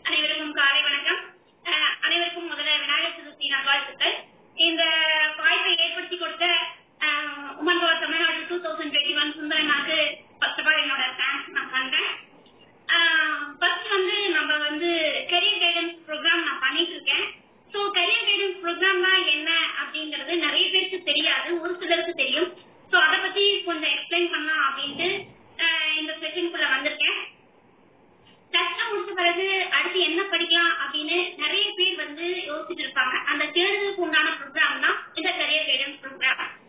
அனைவருக்கும் காலை வணக்கம். அனைவருக்கும் முதல்ல விநாயகர் சதுர்த்தி நல்வாழ்த்துக்கள் இந்த வாய்ப்பை ஏற்படுத்தி கொடுத்த woman power Tamil Nadu two thousand twenty one சுந்தரனாக்கு first of all என்னோட தேங்க்ஸ் நான் பண்றேன். ஃபர்ஸ்ட் வந்து நம்ம வந்து கரியர் கைடன்ஸ் ப்ரோக்ராம் நான் பண்ணிட்டு இருக்கேன். ஸோ கரியர் கைடன்ஸ் ப்ரோக்ராம் ப்ரோக்ராம்னா என்ன அப்படிங்கிறது நிறைய பேருக்கு தெரியாது. ஒரு சிலருக்கு தெரியும். ஸோ அதை பத்தி கொஞ்சம் எக்ஸ்பிளைன் பண்ணலாம் அப்படின்ட்டு இந்த செஷனுக்குள்ள வந்து முடிச்ச பிறகு அடுத்து என்ன படிக்கலாம் அப்படின்னு நிறைய பேர் வந்து யோசிச்சுட்டு இருப்பாங்க அந்த தேர்தலுக்கு உண்டான ப்ரோக்ராம் தான் இந்த கரியர் கைடன்ஸ் ப்ரோக்ராம்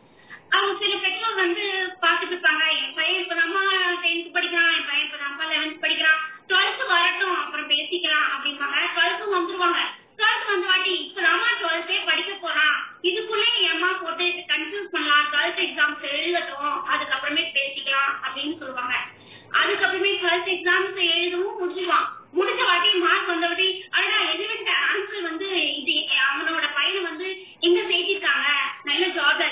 அவங்க சில பெற்றோர் வந்து பாத்துட்டு இருப்பாங்க என் பையன் இப்பதாமா டென்த் படிக்கிறான் என் பையன் இப்பதாமா லெவன்த் படிக்கிறான். டுவெல்த் வரட்டும் அப்புறம் பேசிக்கலாம் அப்படிம்பாங்க. டுவெல்த் வந்துருவாங்க. டுவெல்த் வந்து வாட்டி இப்பதாமா டுவெல்த்தே படிக்க போறான். இதுக்குள்ளே என் அம்மா போட்டு கன்ஃபியூஸ் பண்ணலாம். டுவெல்த் எக்ஸாம்ஸ் எழுதட்டும் அதுக்கப்புறமே பேசிக்கலாம் அப்படின்னு சொல்லுவாங்க. அதுக்கப்புறமே ஃபர்ஸ்ட் எக்ஸாம்ஸ் எழுதவும் முடிச்சிருவான் முடிஞ்ச வாட்டி மார்க் வந்த வாட்டி அடடா ஆன்சர் வந்து இது அவனோட பையனை வந்து இங்க செய்திருக்காங்க நல்ல ஜாப்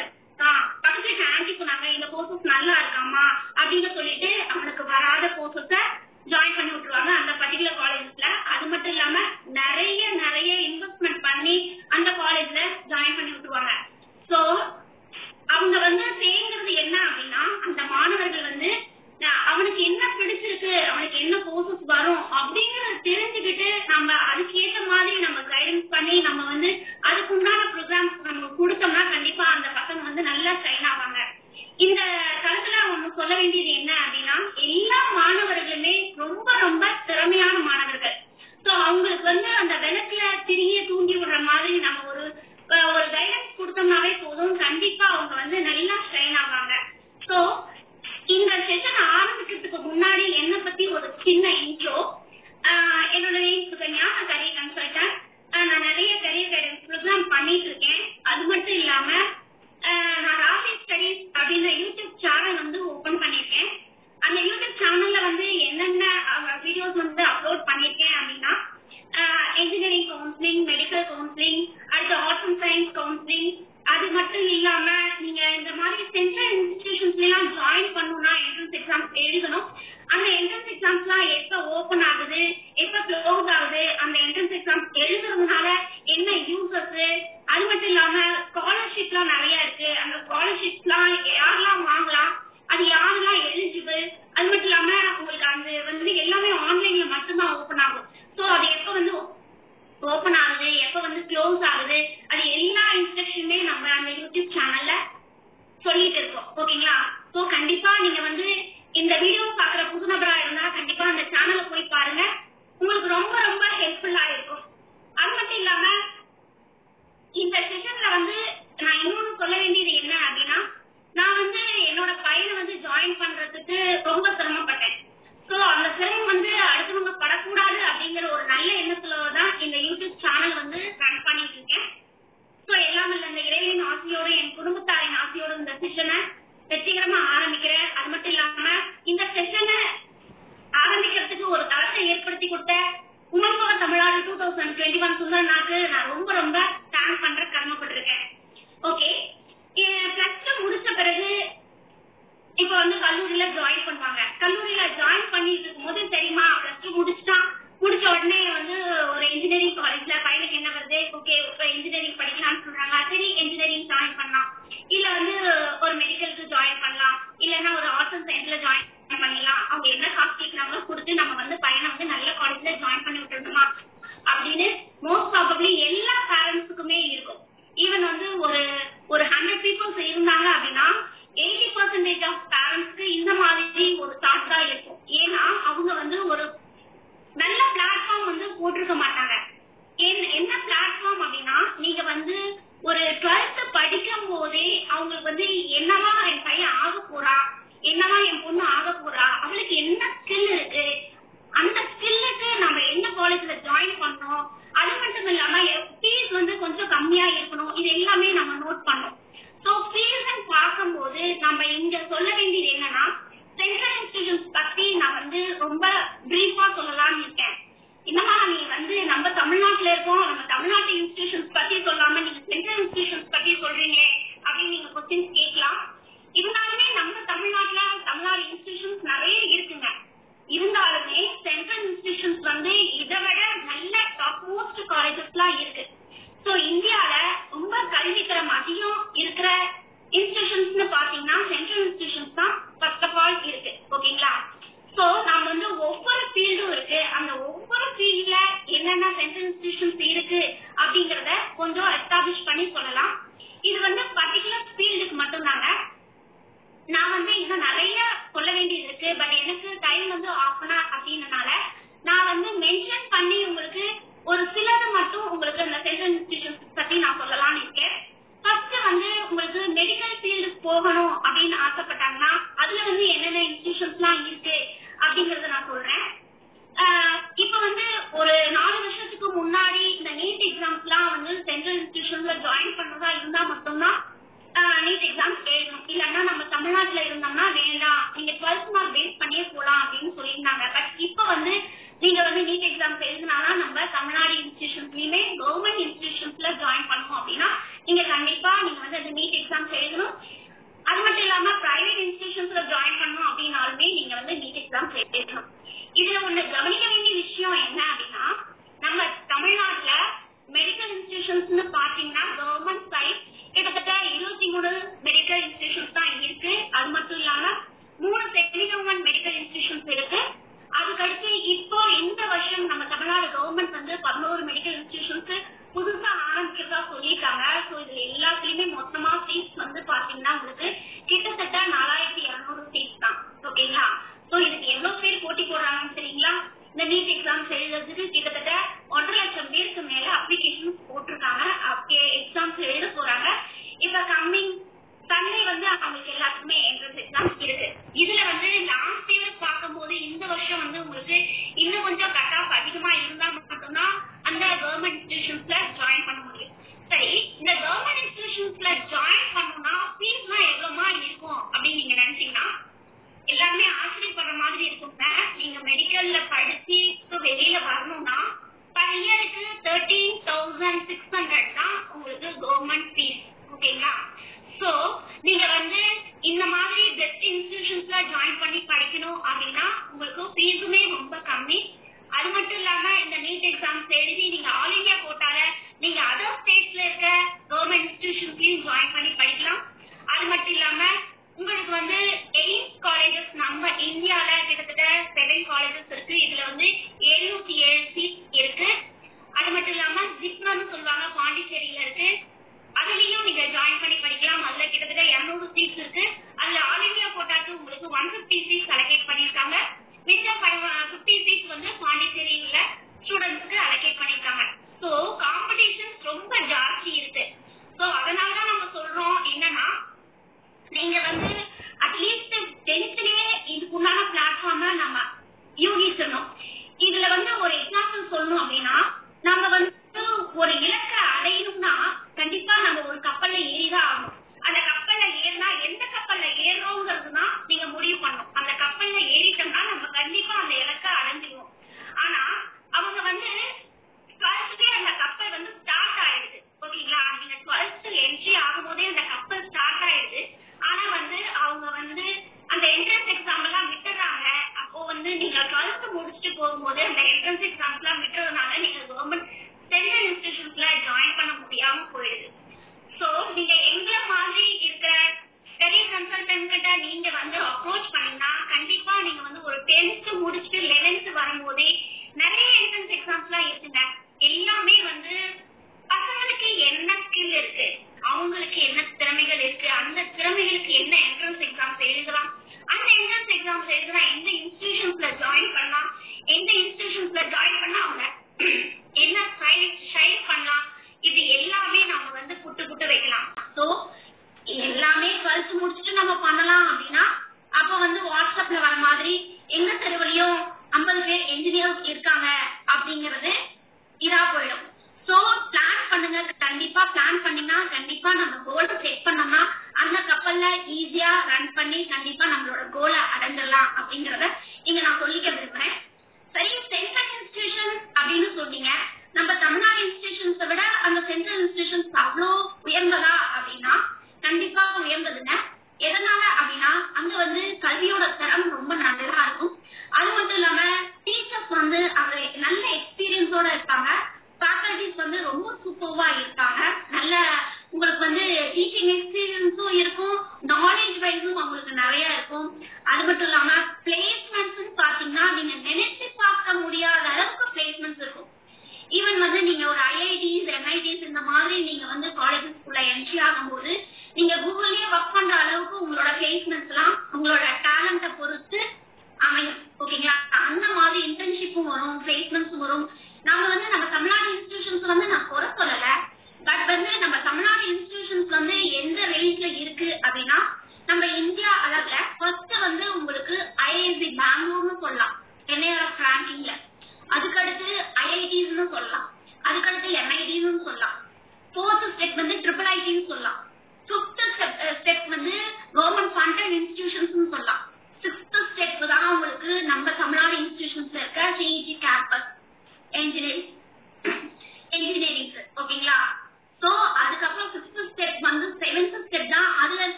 பக்கத்துல ஆண்டி சொன்னாங்க இந்த கோர்சஸ் நல்லா இருக்காமா அப்படின்னு சொல்லிட்டு அவனுக்கு வராத கோர்சஸை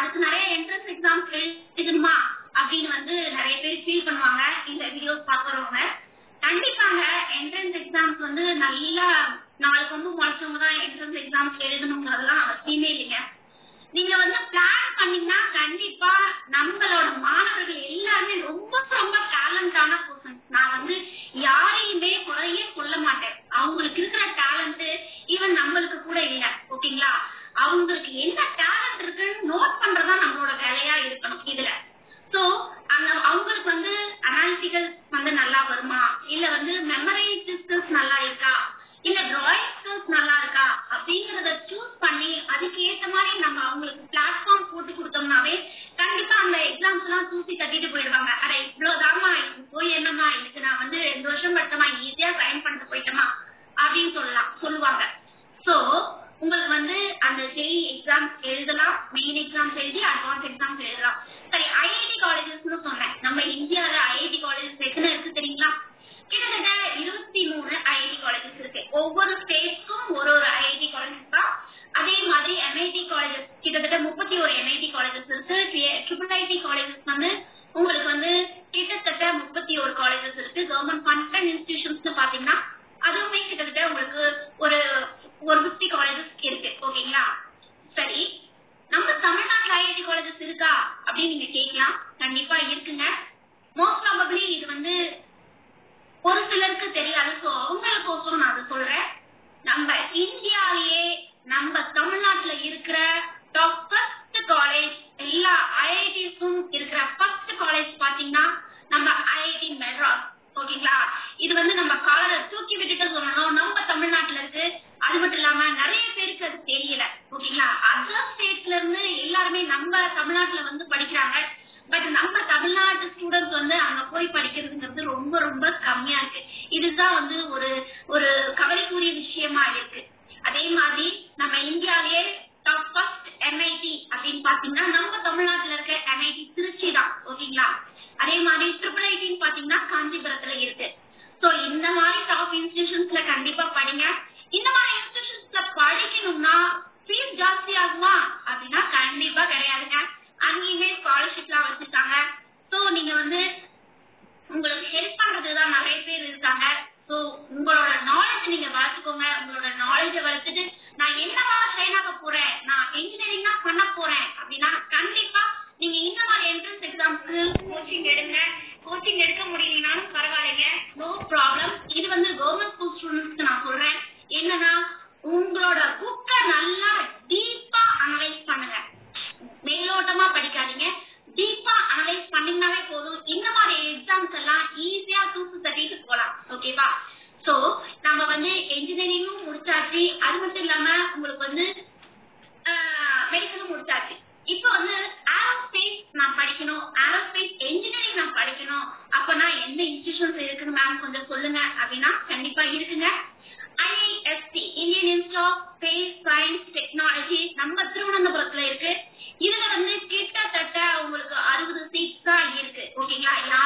அடுத்து நிறைய என்ட்ரன்ஸ் எக்ஸாம்ஸ் எழுதணுமா அப்படின்னு வந்து நிறைய பேர் ஃபீல் பண்ணுவாங்க. இந்த வீடியோஸ் பார்க்குறவங்க. கண்டிப்பாங்க என்ட்ரன்ஸ் எக்ஸாம்ஸ் வந்து நல்லா நாளைக்கு வந்து முளைச்சவங்க தான் என்ட்ரன்ஸ் எக்ஸாம்ஸ் எழுதணுங்கிறதுலாம் அவசியமே இல்லைங்க. நீங்க வந்து பிளான் பண்ணீங்கன்னா கண்டிப்பா நம்மளோட மாணவர்கள் எல்லாருமே ரொம்ப ரொம்ப டேலண்டான பர்சன்ஸ் நான் வந்து யாரையும்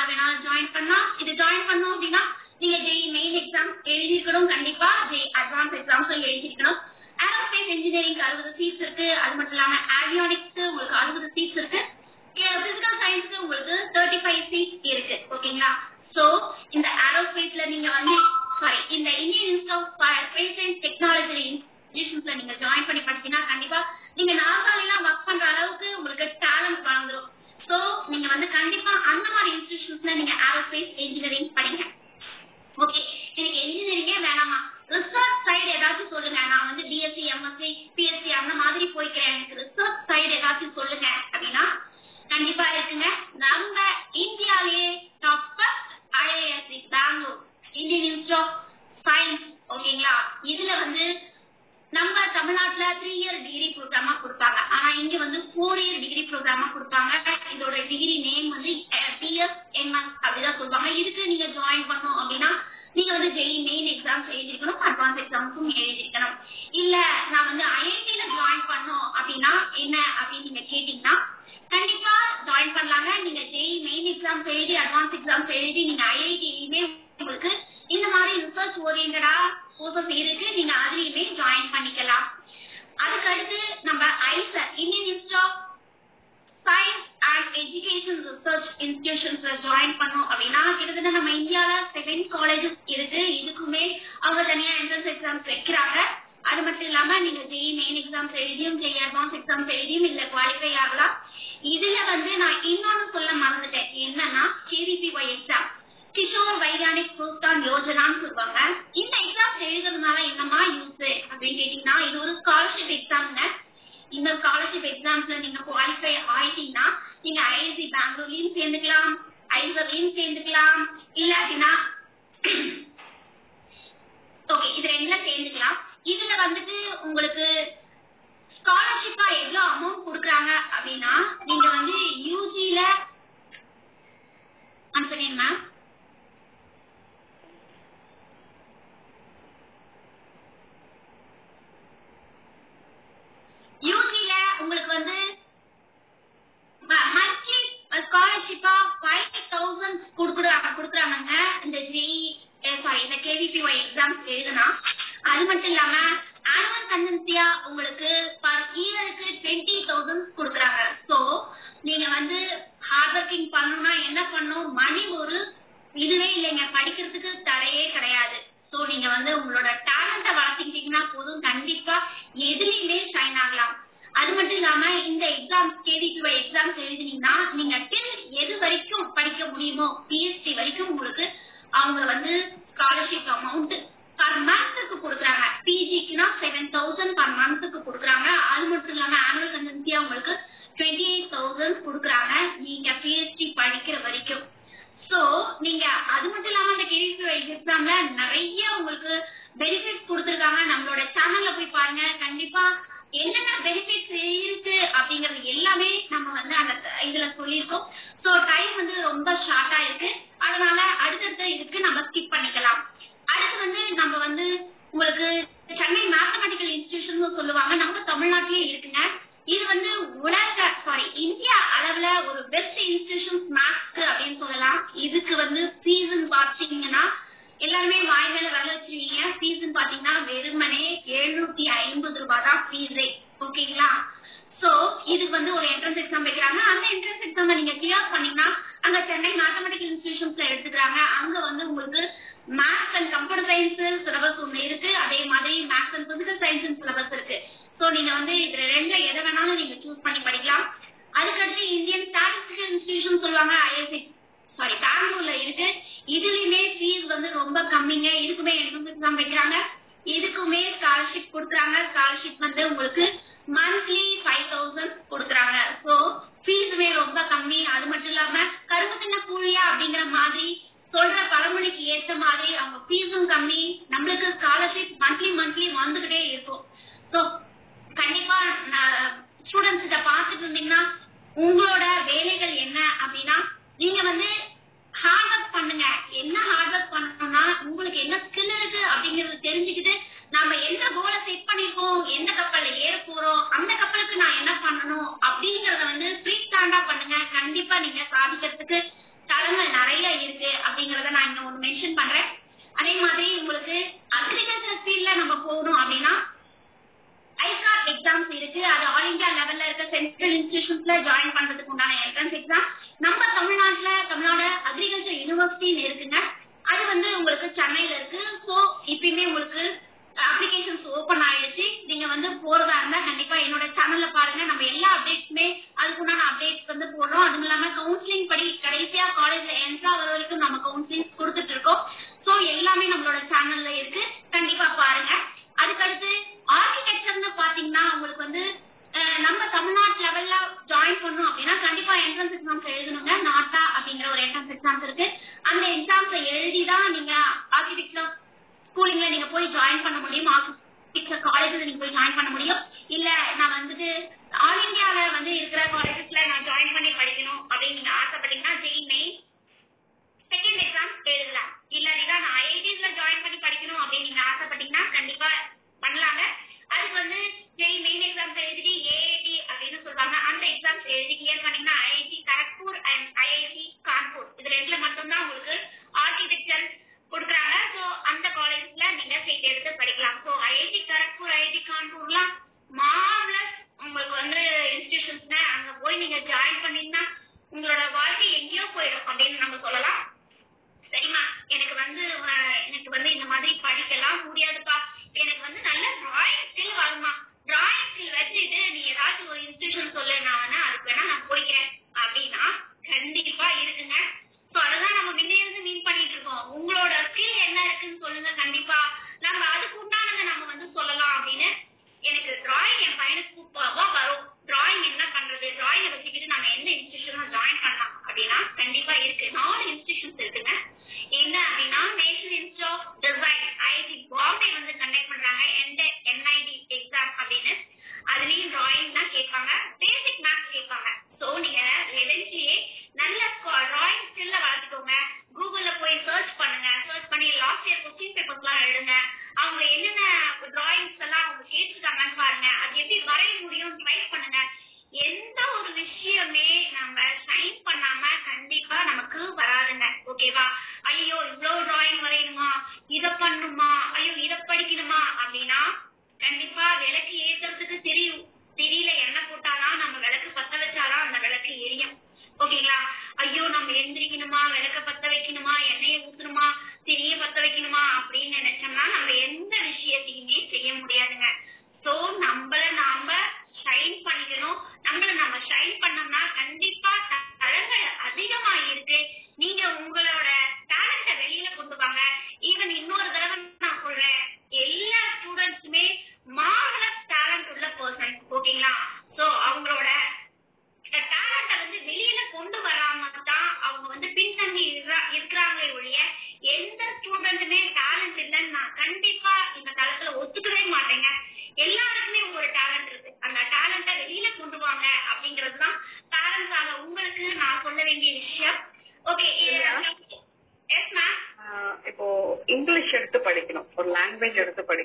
வேணாலும் ஜாயின் பண்ணலாம் இது ஜாயின் பண்ணோம் அப்படின்னா நீங்க ஜெய் மெயின் எக்ஸாம் எழுதியிருக்கணும் கண்டிப்பா. ஜெய் அட்வான்ஸ் எக்ஸாம்ஸும் எழுதியிருக்கணும். ஏரோஸ்பேஸ் இன்ஜினியரிங் அறுபது சீட்ஸ் இருக்கு. அது மட்டும் இல்லாம ஆவியானிக் த்ரீ இயர் டிகிரி ப்ரோக்ராமா கொடுப்பாங்க ஆனா இங்க வந்து ஃபோர் இயர் டிகிரி ப்ரோக்ராமா கொடுப்பாங்க இதோட டிகிரி நேம் வந்து பிஎஸ் எம்எஸ் அப்படிதான் சொல்லுவாங்க. இதுக்கு நீங்க ஜாயின் பண்ணும் அப்படின்னா நீங்க வந்து டெய்லி மெயின் எக்ஸாம்ஸ் எழுதிருக்கணும் அட்வான்ஸ் எக்ஸாம்ஸும் எழுதிருக்கணும். இல்ல நான் வந்து ஐஐடியில ஜாயின் பண்ணும் அப்படின்னா என்ன அப்படின்னு நீங்க கேட்டீங்கன்னா கண்டிப்பா ஜாயின் பண்ணலாங்க. நீங்க டெய்லி மெயின் எக்ஸாம்ஸ் எழுதி அட்வான்ஸ் எக்ஸாம்ஸ் எழுதி நீங்க ஐஐடியுமே உங்களுக்கு இந்த மாதிரி ரிசர்ச் ஓரியன்டா கோர்சஸ் இருக்கு. நீங்க அதுலயுமே ஜாயின் பண்ணிக்கலாம். அதுக்கு அடுத்து நம்ம IISER Indian of science and education research இன்ஸ்டிடியூஷன்ஸ்ல join பண்ணோம் அப்படின்னா கிட்டத்தட்ட நம்ம இந்தியாவில செகண்ட் காலேஜஸ் இருக்கு. இதுக்குமே அவங்க தனியா என்ட்ரன்ஸ் எக்ஸாம்ஸ் வைக்கிறாங்க. அது மட்டும் இல்லாம நீங்க ஜெய் மெயின் எக்ஸாம்ஸ் எழுதியும் ஜெய் அட்வான்ஸ் எக்ஸாம்ஸ் எழுதியும் இதுல குவாலிஃபை ஆகலாம். இதுல வந்து நான் இன்னொன்னு சொல்ல மறந்துட்டேன். என்னன்னா கேவிபிஒய் எக்ஸாம் கிஷோர் வைரானிக் புரோஸ்டான் யோஜனான்னு சொல்லுவாங்க. இந்த எழுதுறதுனால என்னமா யூஸ் அப்படின்னு கேட்டீங்கன்னா இது ஒரு ஸ்காலர்ஷிப் எக்ஸாம்ல இந்த ஸ்காலர்ஷிப் எக்ஸாம்ஸ்ல நீங்க குவாலிஃபை ஆயிட்டீங்கன்னா நீங்க ஐஐடி பெங்களூர்லயும் சேர்ந்துக்கலாம் ஐசர்லயும் சேர்ந்துக்கலாம். இல்லாட்டினா ஓகே இது ரெண்டுல சேர்ந்துக்கலாம். இதுல வந்துட்டு உங்களுக்கு ஸ்காலர்ஷிப்பா எவ்வளவு அமௌண்ட் கொடுக்குறாங்க அப்படின்னா நீங்க வந்து யூஜில மேம் அப்படிங்கிற மாதிரி சொல்ற பழமொழிக்கு ஏத்த மாதிரி அவங்க ஃபீஸும் கம்மி சேனல்ல பாருங்க. நம்ம எல்லா அப்டேட்ஸுமே அதுக்குண்டான அப்டேட்ஸ் வந்து போடுறோம். அதுவும் இல்லாம கவுன்சிலிங் படி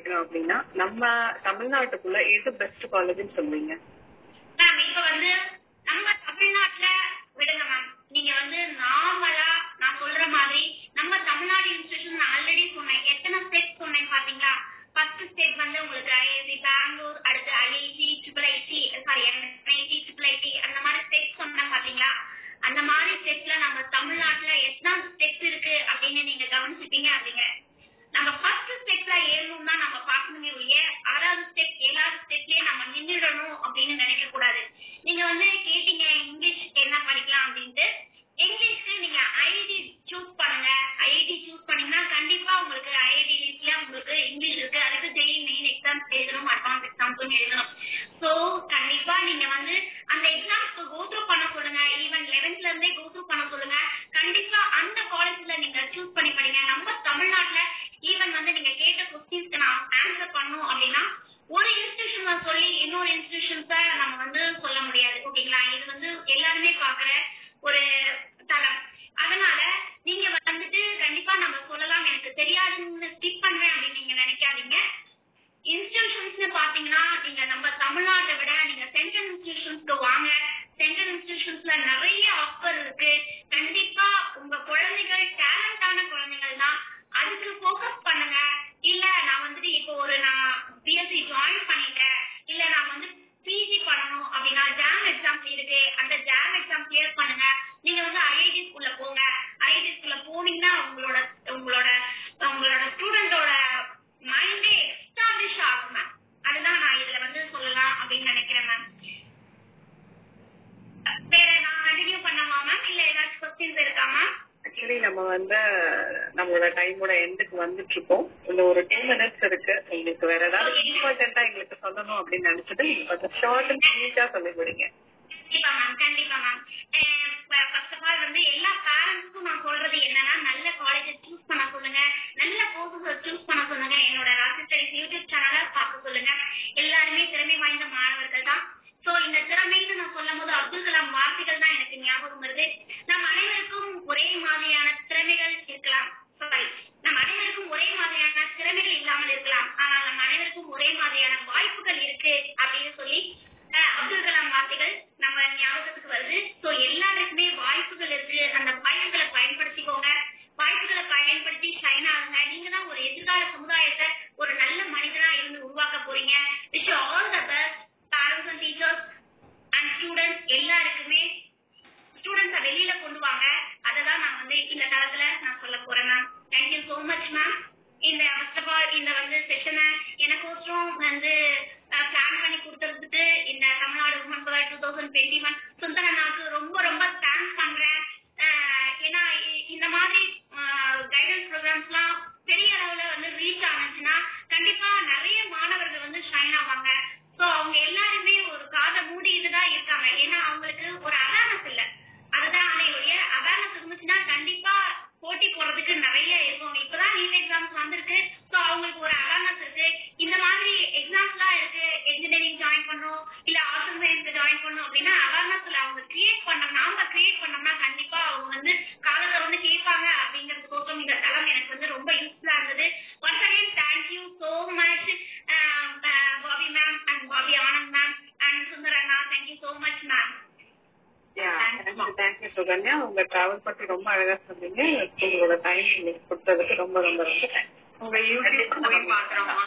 சேர்க்கணும் அப்படின்னா நம்ம தமிழ்நாட்டுக்குள்ள எது பெஸ்ட் காலேஜ்னு சொல்லுவீங்க? மேம் இப்ப வந்து நம்ம தமிழ்நாட்டுல விடுங்க மேம் நீங்க வந்து நார்மலா நான் சொல்ற மாதிரி நம்ம தமிழ்நாடு இன்ஸ்டிடியூஷன் நான் ஆல்ரெடி சொன்னேன். எத்தனை ஸ்டெப் சொன்னேன் பாத்தீங்களா? ஃபர்ஸ்ட் ஸ்டெப் வந்து உங்களுக்கு ஐஐசி பெங்களூர் அடுத்து IIC triple IT sorry MSIT triple IT அந்த மாதிரி ஸ்டெப் சொன்னேன் பாத்தீங்களா? அந்த மாதிரி ஸ்டெப்ல நம்ம தமிழ்நாட்டுல எத்தனை ஸ்டெப் இருக்கு அப்படின்னு நீங்க கவனிச்சிட்டீங்க அப்படிங்க. நம்ம ஃபர்ஸ்ட் உங்களுக்கு வேற ஏதாவது இம்பார்ட்டன்டா எங்களுக்கு சொல்லணும் அப்படின்னு நினைச்சது நீங்க கொஞ்சம் ஷார்ட் அண்ட் ஸ்வீட்டா சொல்லி கொடுங்க. Christ. நீங்களோட டைம் இன்னைக்கு கொடுத்ததுக்கு ரொம்ப ரொம்ப ரொம்ப உங்க யூடியூப் போய் பாக்குறோமா